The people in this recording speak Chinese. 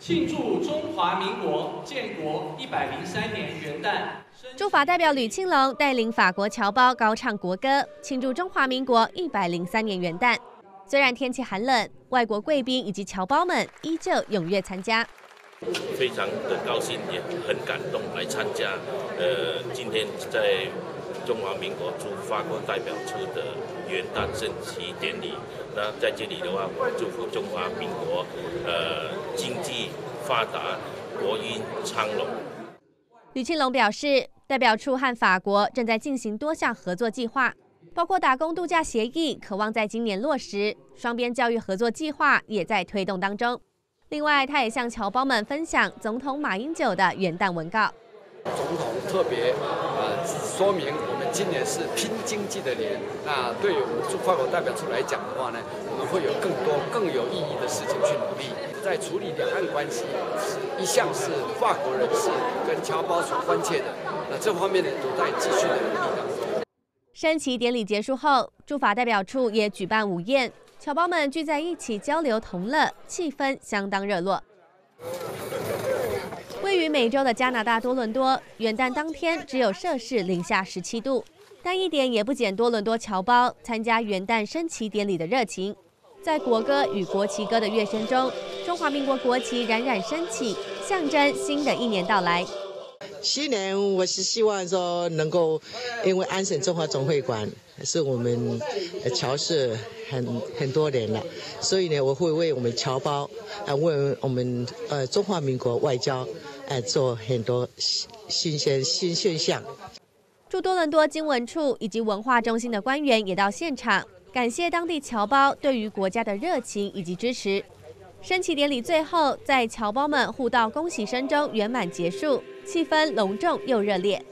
庆祝中华民国建国一百零三年元旦。驻法代表吕庆龙带领法国侨胞高唱国歌，庆祝中华民国一百零三年元旦。虽然天气寒冷，外国贵宾以及侨胞们依旧踊跃参加。非常的高兴，也很感动来参加。呃，今天在中华民国驻法国代表处的元旦升旗典礼。那在这里的话，我祝福中华民国，呃，经济发达，国运昌隆。吕庆龙表示，代表处和法国正在进行多项合作计划，包括打工度假协议，渴望在今年落实；双边教育合作计划也在推动当中。另外，他也向侨胞们分享总统马英九的元旦文告。总统特别呃说明，我们今年是拼经济的年。那对于我们驻法国代表处来讲的话呢，我们会有更多更有意义的事情去努力。在处理两岸关系，一向是法国人士跟侨胞所关切的。那这方面呢，都在继续的努力当中。升旗典礼结束后，驻法代表处也举办午宴。侨胞们聚在一起交流同乐，气氛相当热络。位于美洲的加拿大多伦多，元旦当天只有摄氏零下十七度，但一点也不减多伦多侨胞参加元旦升旗典礼的热情。在国歌与国旗歌的乐声中，中华民国国旗冉冉升起，象征新的一年到来。新年我是希望说能够，因为安省中华总会馆是我们侨社很很多年了，所以呢我会为我们侨胞啊为我们呃中华民国外交呃做很多新鲜新现象。驻多伦多经文处以及文化中心的官员也到现场，感谢当地侨胞对于国家的热情以及支持。升旗典礼最后在侨胞们互道恭喜声中圆满结束。气氛隆重又热烈。